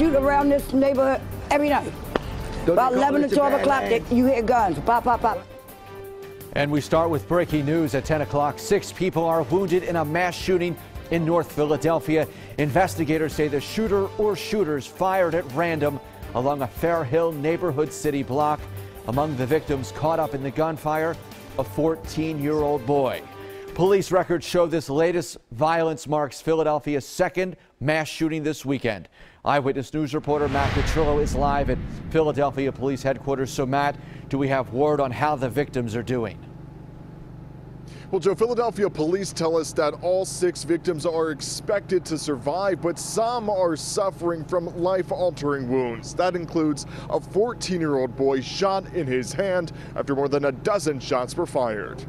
shoot around this neighborhood every night. About 11 to 12 o'clock, you hear guns. Pop, pop, pop. And we start with breaking news at 10 o'clock. Six people are wounded in a mass shooting in North Philadelphia. Investigators say the shooter or shooters fired at random along a Fair Hill neighborhood city block. Among the victims caught up in the gunfire, a 14 year old boy. Police records show this latest violence marks Philadelphia's second mass shooting this weekend. Eyewitness News reporter Matt Petrillo is live at Philadelphia Police Headquarters. So, Matt, do we have word on how the victims are doing? Well, Joe, Philadelphia police tell us that all six victims are expected to survive, but some are suffering from life altering wounds. That includes a 14 year old boy shot in his hand after more than a dozen shots were fired.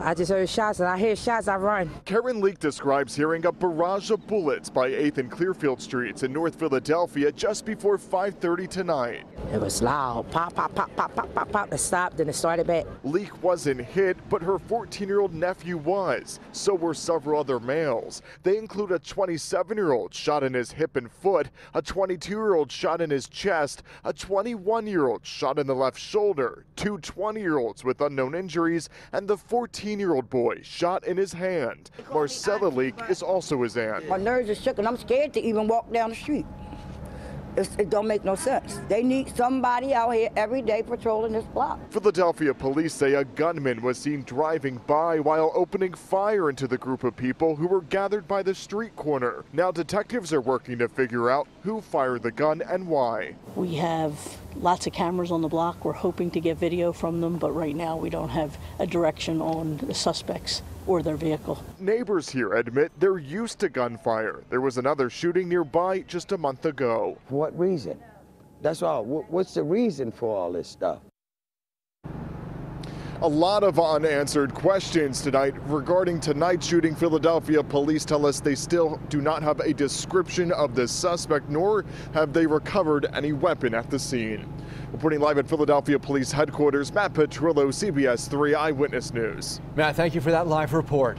I just heard shots, and I hear shots, I run. Karen Leak describes hearing a barrage of bullets by 8th and Clearfield Streets in North Philadelphia just before 5.30 tonight. It was loud. Pop, pop, pop, pop, pop, pop, pop. It stopped, then it started back. Leak wasn't hit, but her 14-year-old nephew was. So were several other males. They include a 27-year-old shot in his hip and foot, a 22-year-old shot in his chest, a 21-year-old shot in the left shoulder, two 20-year-olds with unknown injuries, and the 14 year old boy shot in his hand. Marcella Leak is also his aunt. My nerves are shook and I'm scared to even walk down the street. It's, it don't make no sense. They need somebody out here every day patrolling this block. Philadelphia police say a gunman was seen driving by while opening fire into the group of people who were gathered by the street corner. Now detectives are working to figure out who fired the gun and why. We have lots of cameras on the block. We're hoping to get video from them, but right now we don't have a direction on the suspects or their vehicle. Neighbors here admit they're used to gunfire. There was another shooting nearby just a month ago. For what reason? That's all. What's the reason for all this stuff? A lot of unanswered questions tonight regarding tonight's shooting. Philadelphia police tell us they still do not have a description of the suspect, nor have they recovered any weapon at the scene. Reporting live at Philadelphia Police Headquarters, Matt Petrillo, CBS 3 Eyewitness News. Matt, thank you for that live report.